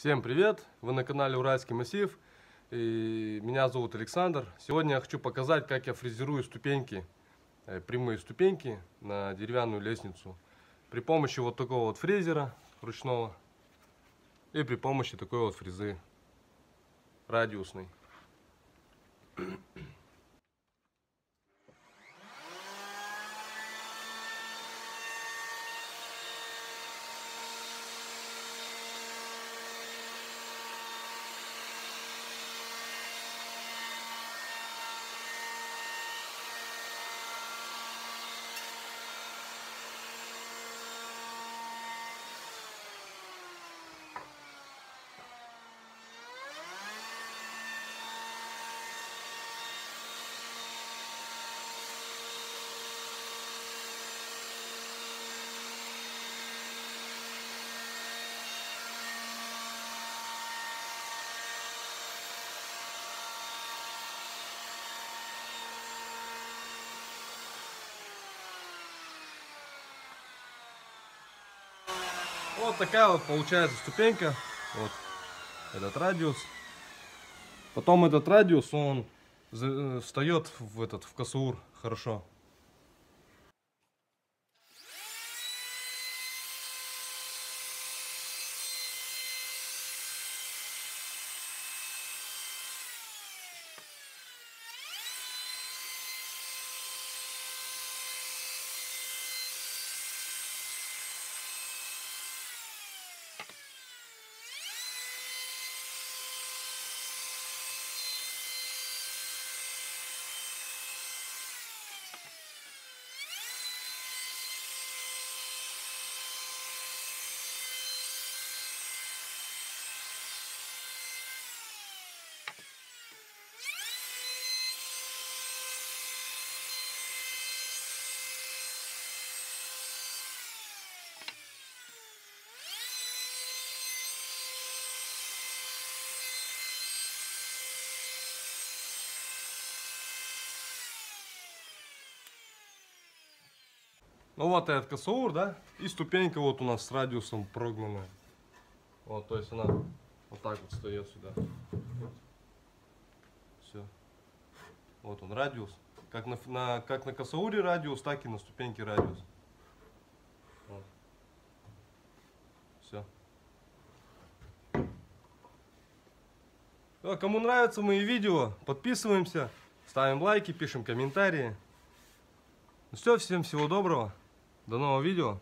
Всем привет! Вы на канале Уральский массив. И меня зовут Александр. Сегодня я хочу показать, как я фрезерую ступеньки, э, прямые ступеньки на деревянную лестницу. При помощи вот такого вот фрезера ручного и при помощи такой вот фрезы радиусной. Вот такая вот получается ступенька. Вот этот радиус. Потом этот радиус, он за- встает в этот в косур хорошо. Ну вот этот косур, да? И ступенька вот у нас с радиусом прогнанная. Вот, то есть она вот так вот встает сюда. Все. Вот он радиус. Как на, на- как на косауре радиус, так и на ступеньке радиус. Все. кому нравятся мои видео, подписываемся, ставим лайки, пишем комментарии. Ну все, всем всего доброго. До нового видео.